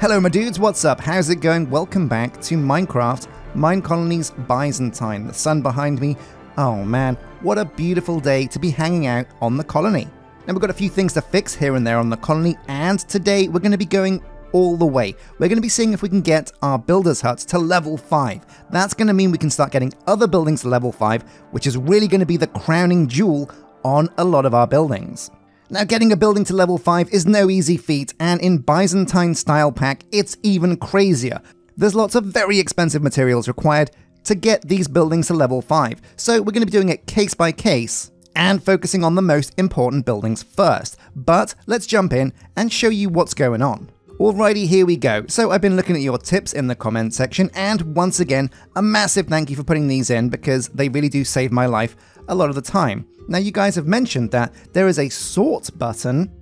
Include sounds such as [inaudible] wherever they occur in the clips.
Hello my dudes, what's up? How's it going? Welcome back to Minecraft, Minecolonies Byzantine. The sun behind me. Oh man, what a beautiful day to be hanging out on the colony. Now we've got a few things to fix here and there on the colony, and today we're going to be going all the way. We're going to be seeing if we can get our builder's huts to level 5. That's going to mean we can start getting other buildings to level 5, which is really going to be the crowning jewel on a lot of our buildings. Now, getting a building to level 5 is no easy feat, and in Byzantine style pack, it's even crazier. There's lots of very expensive materials required to get these buildings to level 5, so we're going to be doing it case by case and focusing on the most important buildings first. But let's jump in and show you what's going on. Alrighty, here we go. So I've been looking at your tips in the comment section, and once again, a massive thank you for putting these in because they really do save my life a lot of the time. Now, you guys have mentioned that there is a sort button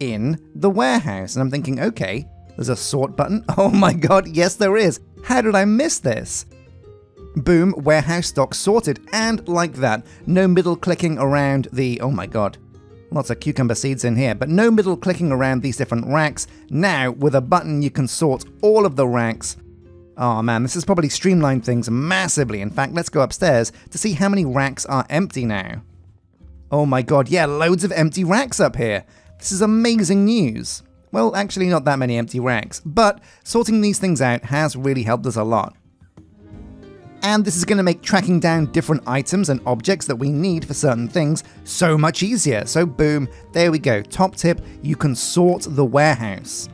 in the warehouse, and I'm thinking, okay, there's a sort button. [laughs] Oh my god, yes, there is. How did I miss this? Boom, warehouse stock sorted, and like that, no middle clicking around the. Oh my god, lots of cucumber seeds in here, but no middle clicking around these different racks. Now, with a button, you can sort all of the racks Oh man, this has probably streamlined things massively. In fact, let's go upstairs to see how many racks are empty now. Oh my god, yeah, loads of empty racks up here. This is amazing news. Well, actually not that many empty racks, but sorting these things out has really helped us a lot. And this is going to make tracking down different items and objects that we need for certain things so much easier. So boom, there we go. Top tip, you can sort the warehouse.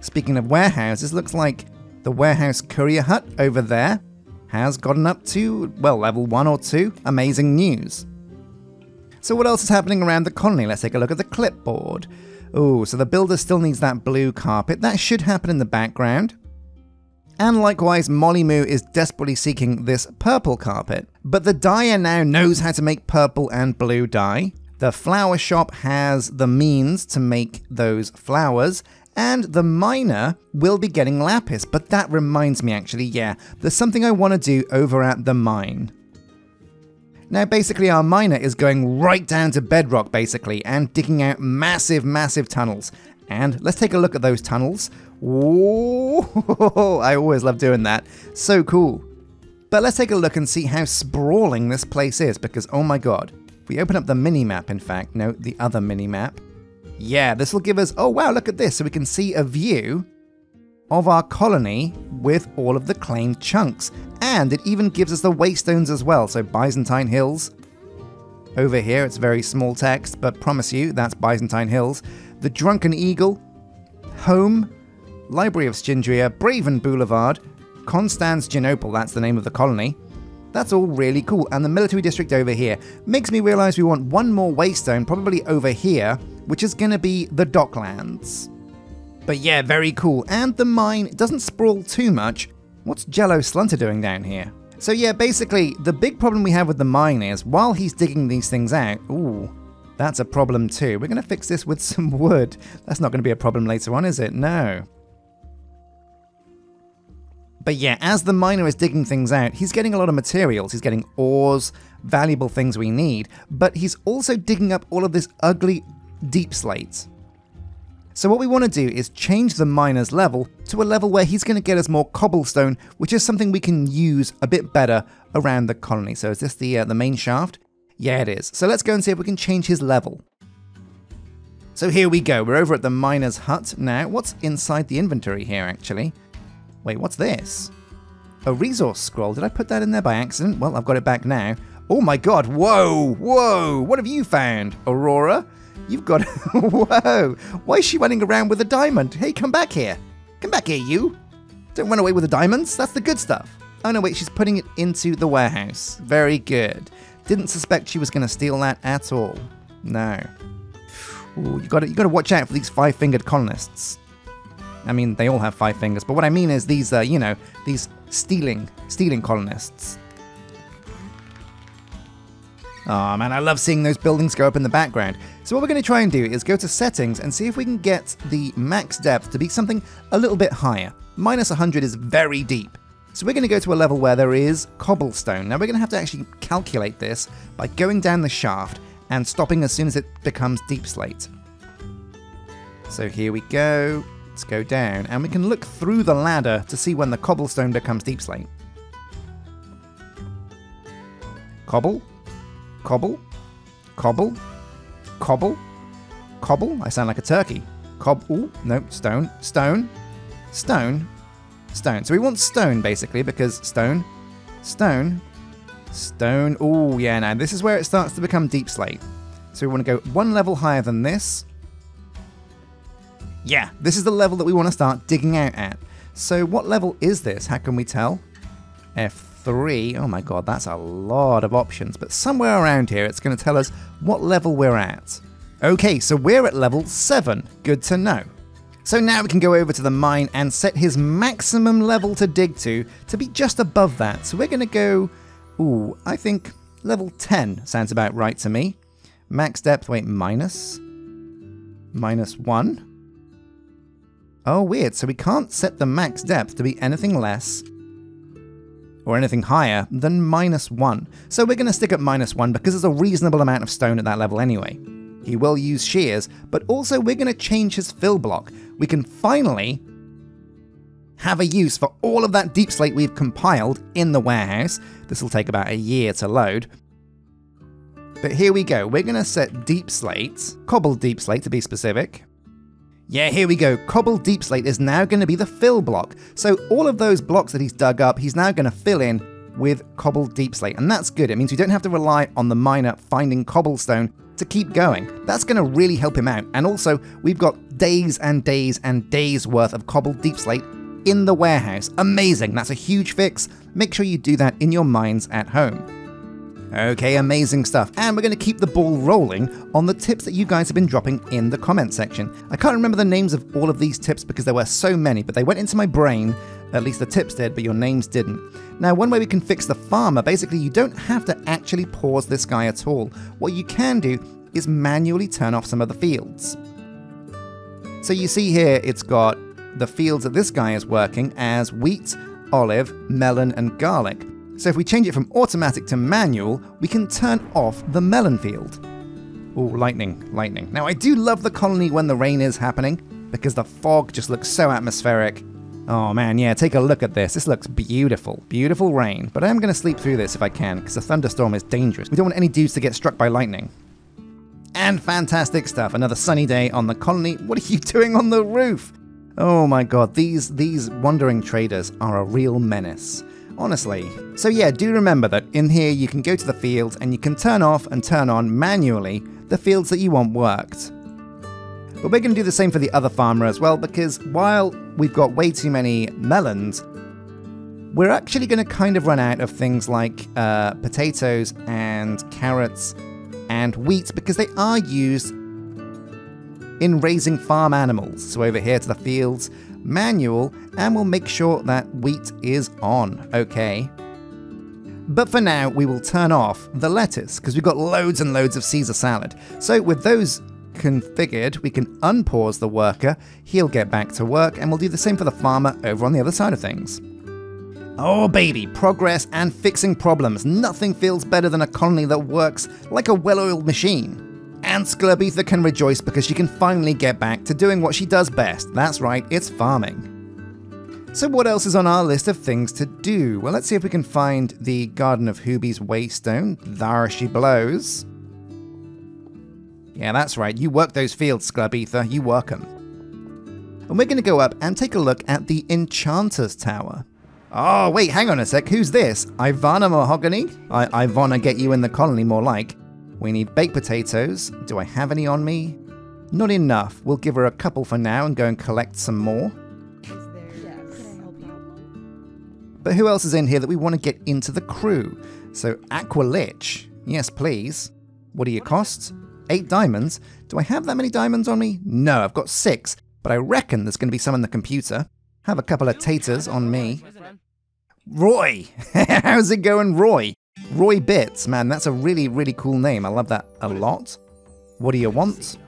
Speaking of warehouses, looks like the warehouse courier hut over there has gotten up to, well, level 1 or 2. Amazing news. So what else is happening around the colony? Let's take a look at the clipboard. Oh, so the builder still needs that blue carpet. That should happen in the background. And likewise, Molly Moo is desperately seeking this purple carpet. But the dyer now knows how to make purple and blue dye. The flower shop has the means to make those flowers, and the miner will be getting lapis. But that reminds me actually, yeah, there's something I want to do over at the mine. Now, basically, our miner is going right down to bedrock, basically, and digging out massive, massive tunnels. And let's take a look at those tunnels. Whoa, [laughs] I always love doing that. So cool. But let's take a look and see how sprawling this place is, because oh my god. We open up the mini-map, in fact, no, the other mini-map. Yeah, this will give us, oh wow, look at this. So we can see a view of our colony with all of the claimed chunks. And it even gives us the waystones as well, so Byzantine Hills. Over here, it's very small text, but promise you, that's Byzantine Hills. The Drunken Eagle, Home, Library of Scindria, Braven Boulevard, Constantinople, that's the name of the colony. That's all really cool, and the military district over here makes me realise we want one more waystone, probably over here, which is going to be the Docklands. But yeah, very cool. And the mine doesn't sprawl too much. What's Jello Slunter doing down here? So yeah, basically, the big problem we have with the mine is, while he's digging these things out, ooh, that's a problem too. We're going to fix this with [laughs] some wood. That's not going to be a problem later on, is it? No. But yeah, as the miner is digging things out, he's getting a lot of materials. He's getting ores, valuable things we need, but he's also digging up all of this ugly deep slate. So what we want to do is change the miner's level to a level where he's going to get us more cobblestone, which is something we can use a bit better around the colony. So is this the, uh, the main shaft? Yeah, it is. So let's go and see if we can change his level. So here we go. We're over at the miner's hut now. What's inside the inventory here, actually? Wait, what's this? A resource scroll. Did I put that in there by accident? Well, I've got it back now. Oh my god, whoa, whoa, what have you found, Aurora? You've got. [laughs] Whoa! Why is she running around with a diamond? Hey, come back here. Come back here, you. Don't run away with the diamonds. That's the good stuff. Oh no, wait, she's putting it into the warehouse. Very good. Didn't suspect she was going to steal that at all. No. Ooh, you got you got to watch out for these five-fingered colonists. I mean, they all have five fingers, but what I mean is these, uh, you know, these stealing stealing colonists. Oh man, I love seeing those buildings go up in the background. So what we're going to try and do is go to settings and see if we can get the max depth to be something a little bit higher. Minus 100 is very deep. So we're going to go to a level where there is cobblestone. Now we're going to have to actually calculate this by going down the shaft and stopping as soon as it becomes deep slate. So here we go. Let's go down, and we can look through the ladder to see when the cobblestone becomes deep slate. Cobble, cobble, cobble, cobble, cobble. I sound like a turkey. Cob. Ooh, no, stone, stone, stone, stone. So we want stone basically because stone, stone, stone. Oh yeah, now this is where it starts to become deep slate. So we want to go one level higher than this. Yeah, this is the level that we want to start digging out at. So what level is this? How can we tell? F3. Oh my god, that's a lot of options. But somewhere around here, it's going to tell us what level we're at. Okay, so we're at level 7. Good to know. So now we can go over to the mine and set his maximum level to dig to to be just above that. So we're going to go, ooh, I think level 10 sounds about right to me. Max depth, wait, minus? minus, minus 1. Oh, weird. So we can't set the max depth to be anything less or anything higher than minus 1. So we're going to stick at minus 1 because there's a reasonable amount of stone at that level anyway. He will use shears, but also we're going to change his fill block. We can finally have a use for all of that deep slate we've compiled in the warehouse. This will take about a year to load. But here we go. We're going to set deep slate, cobbled deep slate to be specific, yeah, here we go. Cobble Deep Slate is now going to be the fill block. So all of those blocks that he's dug up, he's now going to fill in with Cobble Deep Slate. And that's good. It means we don't have to rely on the miner finding cobblestone to keep going. That's going to really help him out. And also, we've got days and days and days worth of Cobble Deep Slate in the warehouse. Amazing. That's a huge fix. Make sure you do that in your mines at home. Okay, amazing stuff. And we're going to keep the ball rolling on the tips that you guys have been dropping in the comment section. I can't remember the names of all of these tips because there were so many, but they went into my brain. At least the tips did, but your names didn't. Now, one way we can fix the farmer, basically, you don't have to actually pause this guy at all. What you can do is manually turn off some of the fields. So you see here, it's got the fields that this guy is working as wheat, olive, melon, and garlic. So if we change it from automatic to manual, we can turn off the melon field. Oh, lightning, lightning. Now I do love the colony when the rain is happening, because the fog just looks so atmospheric. Oh man, yeah, take a look at this. This looks beautiful. Beautiful rain. But I am going to sleep through this if I can, because a thunderstorm is dangerous. We don't want any dudes to get struck by lightning. And fantastic stuff. Another sunny day on the colony. What are you [laughs] doing on the roof? Oh my god, these these wandering traders are a real menace honestly. So yeah, do remember that in here you can go to the fields and you can turn off and turn on manually the fields that you want worked. But we're going to do the same for the other farmer as well because while we've got way too many melons, we're actually going to kind of run out of things like uh, potatoes and carrots and wheat because they are used in raising farm animals. So over here to the fields, manual, and we'll make sure that wheat is on, okay? But for now, we will turn off the lettuce, because we've got loads and loads of Caesar salad. So with those configured, we can unpause the worker, he'll get back to work, and we'll do the same for the farmer over on the other side of things. Oh baby, progress and fixing problems. Nothing feels better than a colony that works like a well-oiled machine. And Sklurbeetha can rejoice because she can finally get back to doing what she does best. That's right, it's farming. So what else is on our list of things to do? Well, let's see if we can find the Garden of Hoobi's Waystone. There she blows. Yeah, that's right. You work those fields, Sklurbeetha. You work them. And we're going to go up and take a look at the Enchanter's Tower. Oh, wait, hang on a sec. Who's this? Ivana Mahogany? I Ivana get you in the colony more like. We need baked potatoes. Do I have any on me? Not enough. We'll give her a couple for now and go and collect some more. But who else is in here that we want to get into the crew? So Aqua Lich. Yes, please. What do your costs? Eight diamonds. Do I have that many diamonds on me? No, I've got six. But I reckon there's going to be some in the computer. Have a couple of taters on me. Roy! [laughs] How's it going, Roy? Roy Bits, man, that's a really, really cool name. I love that a lot. What do you want?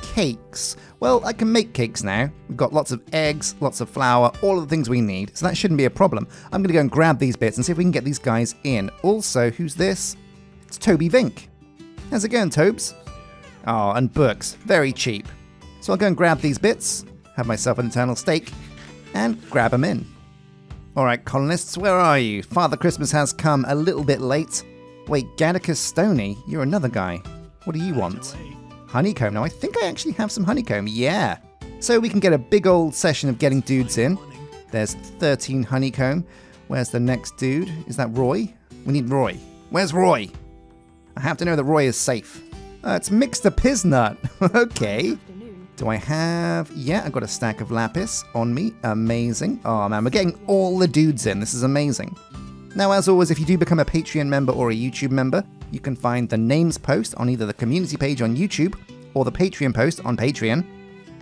Cakes. Well, I can make cakes now. We've got lots of eggs, lots of flour, all of the things we need, so that shouldn't be a problem. I'm going to go and grab these bits and see if we can get these guys in. Also, who's this? It's Toby Vink. How's it going, Tobes? Oh, and books. Very cheap. So I'll go and grab these bits. have myself an eternal steak, and grab them in. Alright, colonists, where are you? Father Christmas has come a little bit late. Wait, Gaddicus Stony, you're another guy. What do you want? Honeycomb. Now, I think I actually have some honeycomb. Yeah. So we can get a big old session of getting dudes in. There's 13 honeycomb. Where's the next dude? Is that Roy? We need Roy. Where's Roy? I have to know that Roy is safe. Uh, it's Mixed Piznut. [laughs] okay. Do I have... Yeah, I've got a stack of lapis on me. Amazing. Oh man, we're getting all the dudes in. This is amazing. Now, as always, if you do become a Patreon member or a YouTube member, you can find the names post on either the community page on YouTube or the Patreon post on Patreon,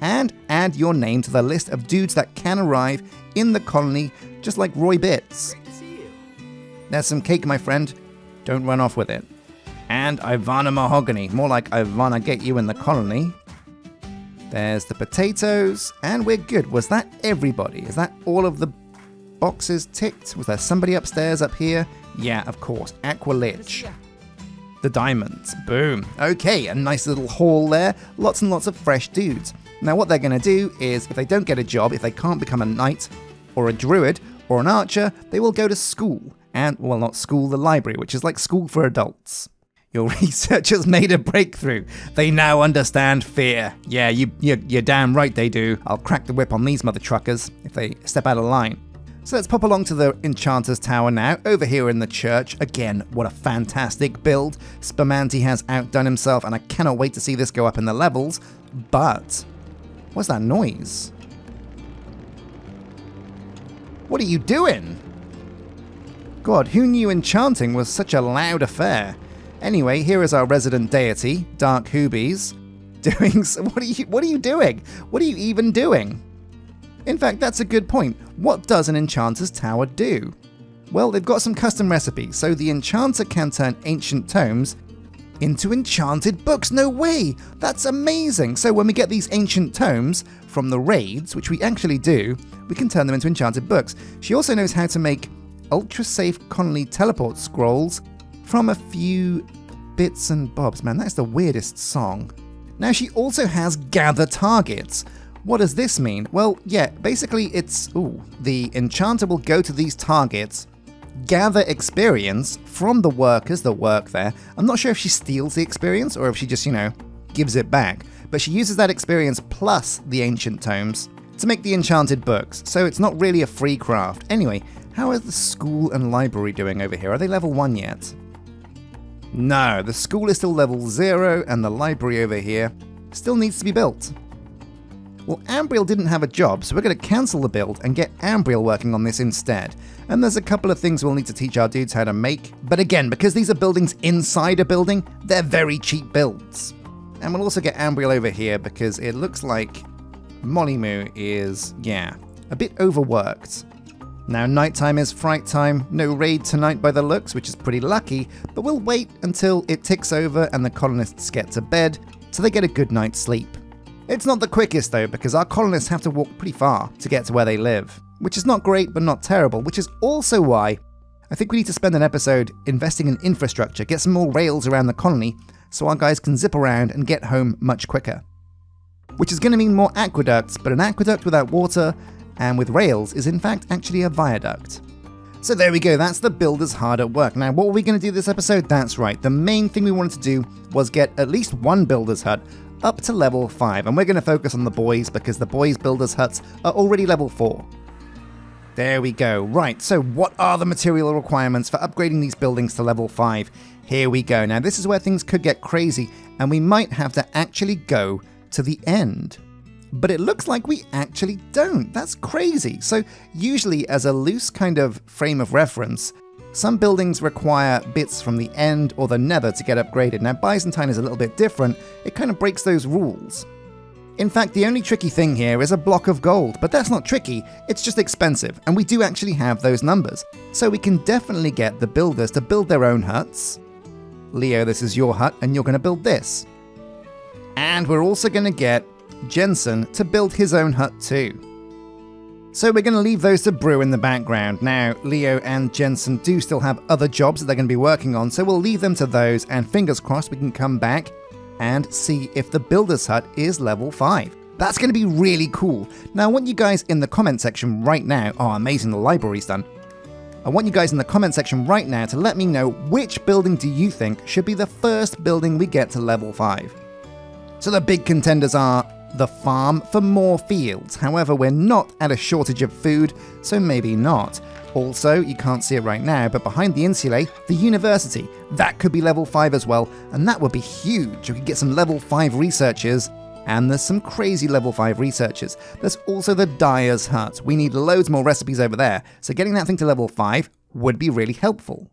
and add your name to the list of dudes that can arrive in the colony, just like Roy Bits. There's some cake, my friend. Don't run off with it. And Ivana Mahogany, more like Ivana get you in the colony. There's the potatoes, and we're good. Was that everybody? Is that all of the boxes ticked? Was there somebody upstairs up here? Yeah, of course. Aqua Lich. The diamonds. Boom. Okay, a nice little haul there. Lots and lots of fresh dudes. Now, what they're going to do is, if they don't get a job, if they can't become a knight, or a druid, or an archer, they will go to school. And, well, not school, the library, which is like school for adults. Your [laughs] research has made a breakthrough. They now understand fear. Yeah, you, you, you're damn right they do. I'll crack the whip on these mother truckers if they step out of line. So let's pop along to the Enchanter's Tower now, over here in the church. Again, what a fantastic build. Spamanti has outdone himself, and I cannot wait to see this go up in the levels. But, what's that noise? What are you doing? God, who knew enchanting was such a loud affair? Anyway, here is our resident deity, Dark Hoobies, [laughs] doing. What are you? What are you doing? What are you even doing? In fact, that's a good point. What does an enchanter's tower do? Well, they've got some custom recipes, so the enchanter can turn ancient tomes into enchanted books. No way! That's amazing! So when we get these ancient tomes from the raids, which we actually do, we can turn them into enchanted books. She also knows how to make ultra safe colony teleport scrolls from a few bits and bobs. Man, that's the weirdest song. Now, she also has gather targets. What does this mean? Well, yeah, basically it's, ooh, the enchanter will go to these targets, gather experience from the workers that work there. I'm not sure if she steals the experience or if she just, you know, gives it back, but she uses that experience plus the ancient tomes to make the enchanted books, so it's not really a free craft. Anyway, how are the school and library doing over here? Are they level 1 yet? No, the school is still level 0 and the library over here still needs to be built. Well, Ambriel didn't have a job, so we're going to cancel the build and get Ambriel working on this instead. And there's a couple of things we'll need to teach our dudes how to make, but again, because these are buildings inside a building, they're very cheap builds. And we'll also get Ambriel over here because it looks like Mollymoo is, yeah, a bit overworked. Now, nighttime is fright time, no raid tonight by the looks, which is pretty lucky, but we'll wait until it ticks over and the colonists get to bed so they get a good night's sleep. It's not the quickest though, because our colonists have to walk pretty far to get to where they live, which is not great but not terrible, which is also why I think we need to spend an episode investing in infrastructure, get some more rails around the colony so our guys can zip around and get home much quicker. Which is going to mean more aqueducts, but an aqueduct without water and with rails is in fact actually a viaduct. So there we go, that's the builders hard at work. Now what were we going to do this episode? That's right, the main thing we wanted to do was get at least one builder's hut up to level 5, and we're going to focus on the boys because the boys builders huts are already level 4. There we go. Right, so what are the material requirements for upgrading these buildings to level 5? Here we go. Now this is where things could get crazy, and we might have to actually go to the end but it looks like we actually don't. That's crazy. So, usually, as a loose kind of frame of reference, some buildings require bits from the end or the nether to get upgraded. Now, Byzantine is a little bit different, it kind of breaks those rules. In fact, the only tricky thing here is a block of gold, but that's not tricky, it's just expensive, and we do actually have those numbers. So we can definitely get the builders to build their own huts. Leo, this is your hut, and you're going to build this. And we're also going to get Jensen to build his own hut too. So we're going to leave those to brew in the background. Now, Leo and Jensen do still have other jobs that they're going to be working on, so we'll leave them to those, and fingers crossed we can come back and see if the Builder's Hut is level 5. That's going to be really cool. Now, I want you guys in the comment section right now. Oh, amazing, the library's done. I want you guys in the comment section right now to let me know which building do you think should be the first building we get to level 5. So the big contenders are the farm for more fields. However, we're not at a shortage of food, so maybe not. Also, you can't see it right now, but behind the insulae, the university. That could be level 5 as well, and that would be huge. We could get some level 5 researchers and there's some crazy level 5 researchers. There's also the Dyer's Hut. We need loads more recipes over there, so getting that thing to level 5 would be really helpful.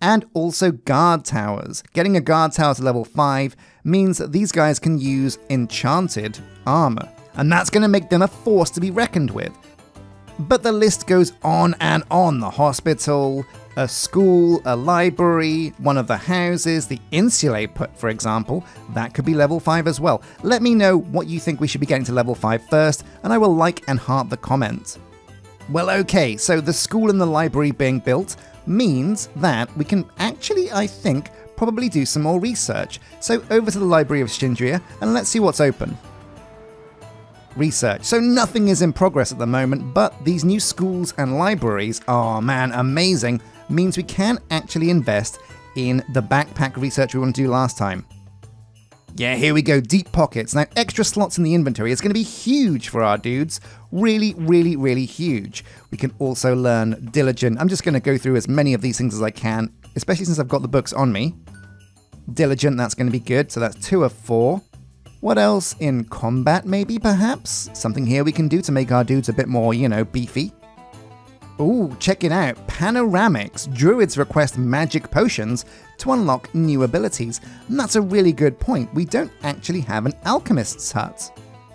And also guard towers. Getting a guard tower to level 5 means that these guys can use enchanted armor, and that's going to make them a force to be reckoned with. But the list goes on and on. The hospital, a school, a library, one of the houses, the insulae put, for example, that could be level 5 as well. Let me know what you think we should be getting to level 5 first, and I will like and heart the comment. Well, okay, so the school and the library being built means that we can actually, I think, probably do some more research. So over to the Library of Shindria, and let's see what's open research. So nothing is in progress at the moment, but these new schools and libraries, oh man, amazing means we can actually invest in the backpack research we want to do last time. Yeah, here we go, deep pockets. Now, extra slots in the inventory is going to be huge for our dudes. Really, really, really huge. We can also learn Diligent. I'm just going to go through as many of these things as I can, especially since I've got the books on me. Diligent, that's going to be good. So that's two of four. What else? In combat, maybe, perhaps? Something here we can do to make our dudes a bit more, you know, beefy. Ooh, check it out. Panoramics. Druids request magic potions to unlock new abilities. And that's a really good point. We don't actually have an alchemist's hut.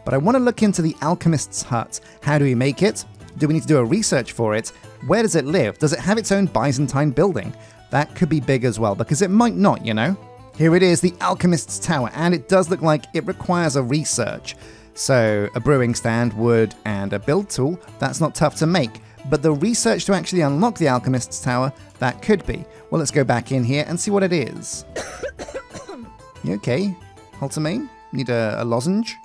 But I want to look into the alchemist's hut. How do we make it? Do we need to do a research for it? Where does it live? Does it have its own Byzantine building? That could be big as well, because it might not, you know? Here it is, the Alchemist's Tower, and it does look like it requires a research. So, a brewing stand, wood, and a build tool, that's not tough to make. But the research to actually unlock the Alchemist's Tower, that could be. Well, let's go back in here and see what it is. [coughs] you okay? Haltermane? Need a, a lozenge?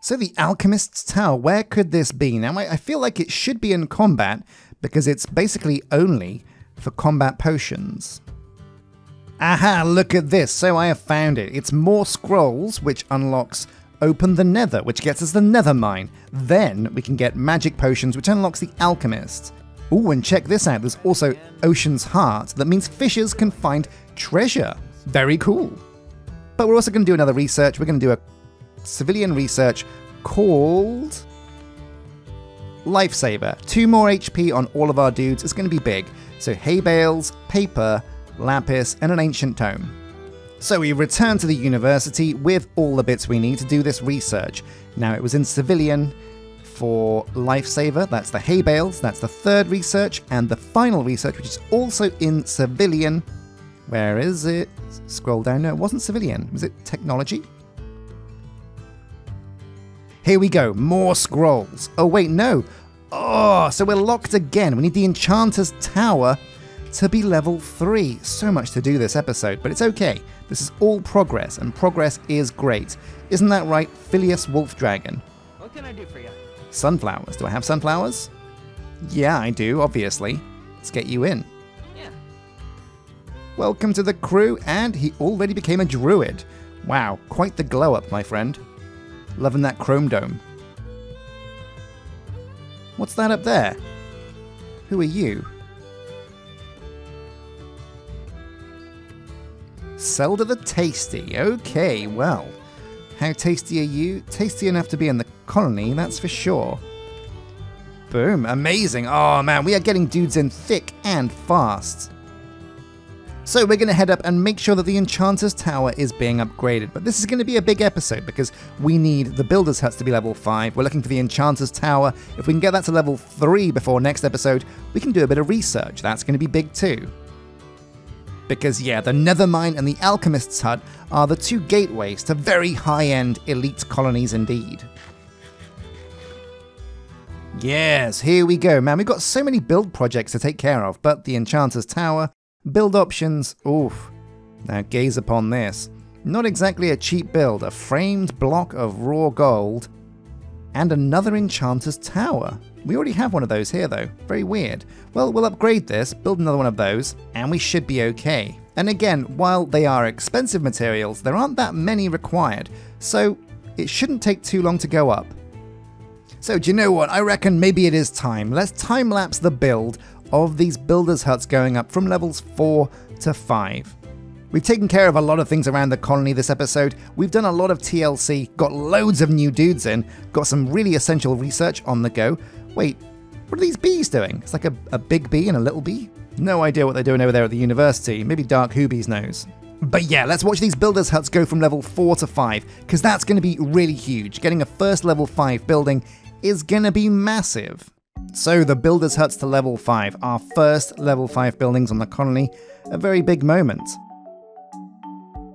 So the Alchemist's Tower, where could this be? Now, I, I feel like it should be in combat, because it's basically only for combat potions. Aha, look at this. So I have found it. It's more scrolls, which unlocks Open the Nether, which gets us the Nether Mine. Then we can get magic potions, which unlocks the Alchemist. Ooh, and check this out. There's also Ocean's Heart. That means fishers can find treasure. Very cool. But we're also going to do another research. We're going to do a civilian research called Lifesaver. Two more HP on all of our dudes. is going to be big. So hay bales, paper, lapis, and an ancient tome. So we return to the university with all the bits we need to do this research. Now it was in civilian for Lifesaver, that's the hay bales, that's the third research, and the final research, which is also in civilian. Where is it? Scroll down. No, it wasn't civilian. Was it technology? Here we go, more scrolls. Oh, wait, no. Oh, so we're locked again. We need the Enchanter's Tower to be level 3. So much to do this episode, but it's okay. This is all progress, and progress is great. Isn't that right, Phileas Wolf Dragon? What can I do for you? Sunflowers. Do I have sunflowers? Yeah, I do, obviously. Let's get you in. Yeah. Welcome to the crew, and he already became a druid. Wow, quite the glow up, my friend. Loving that chrome dome. What's that up there? Who are you? Zelda the Tasty. Okay, well. How tasty are you? Tasty enough to be in the colony, that's for sure. Boom, amazing. Oh man, we are getting dudes in thick and fast. So we're going to head up and make sure that the Enchanter's Tower is being upgraded. But this is going to be a big episode because we need the Builder's Huts to be level 5. We're looking for the Enchanter's Tower. If we can get that to level 3 before next episode, we can do a bit of research. That's going to be big too. Because, yeah, the Nethermine and the Alchemist's Hut are the two gateways to very high end elite colonies indeed. Yes, here we go, man. We've got so many build projects to take care of, but the Enchanter's Tower, build options, oof. Now gaze upon this. Not exactly a cheap build, a framed block of raw gold, and another Enchanter's Tower. We already have one of those here though, very weird. Well, we'll upgrade this, build another one of those, and we should be okay. And again, while they are expensive materials, there aren't that many required, so it shouldn't take too long to go up. So do you know what, I reckon maybe it is time. Let's time-lapse the build of these builders huts going up from levels 4 to 5. We've taken care of a lot of things around the colony this episode. We've done a lot of TLC, got loads of new dudes in, got some really essential research on the go. Wait, what are these bees doing? It's like a, a big bee and a little bee? No idea what they're doing over there at the university. Maybe Dark Hoobies knows. But yeah, let's watch these builders huts go from level 4 to 5, because that's going to be really huge. Getting a first level 5 building is going to be massive. So the builders huts to level 5, our first level 5 buildings on the colony, a very big moment.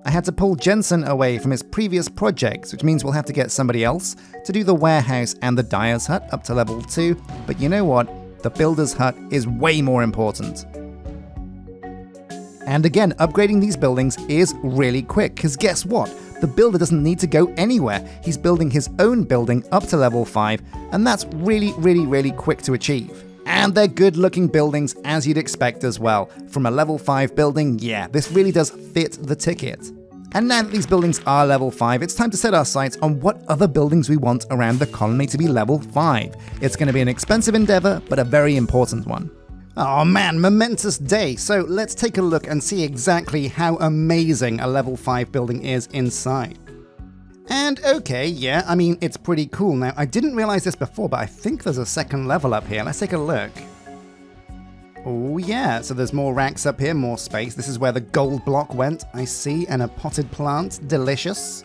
I had to pull Jensen away from his previous projects, which means we'll have to get somebody else to do the warehouse and the dyer's hut up to level 2, but you know what? The builder's hut is way more important. And again, upgrading these buildings is really quick, because guess what? The builder doesn't need to go anywhere. He's building his own building up to level 5, and that's really, really, really quick to achieve. And they're good looking buildings as you'd expect as well. From a level 5 building, yeah, this really does fit the ticket. And now that these buildings are level 5, it's time to set our sights on what other buildings we want around the colony to be level 5. It's going to be an expensive endeavour, but a very important one. Oh man, momentous day. So let's take a look and see exactly how amazing a level 5 building is inside. And okay, yeah, I mean, it's pretty cool. Now, I didn't realize this before, but I think there's a second level up here. Let's take a look. Oh yeah, so there's more racks up here, more space. This is where the gold block went, I see, and a potted plant. Delicious.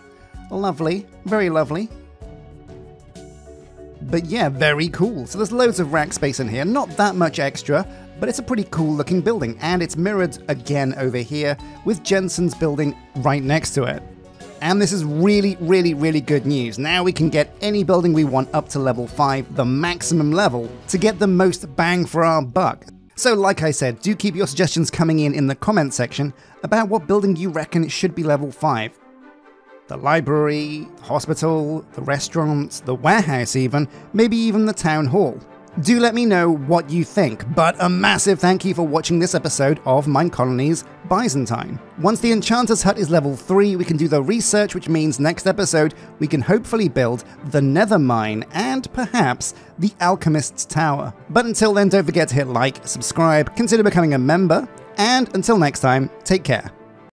Lovely. Very lovely. But yeah, very cool. So there's loads of rack space in here, not that much extra, but it's a pretty cool looking building, and it's mirrored again over here with Jensen's building right next to it. And this is really, really, really good news. Now we can get any building we want up to level 5, the maximum level, to get the most bang for our buck. So like I said, do keep your suggestions coming in in the comment section about what building you reckon should be level 5. The library, the hospital, the restaurant, the warehouse even, maybe even the town hall. Do let me know what you think, but a massive thank you for watching this episode of Minecolonies Byzantine. Once the Enchanter's Hut is level 3, we can do the research, which means next episode we can hopefully build the Nether Mine and perhaps the Alchemist's Tower. But until then, don't forget to hit like, subscribe, consider becoming a member, and until next time, take care.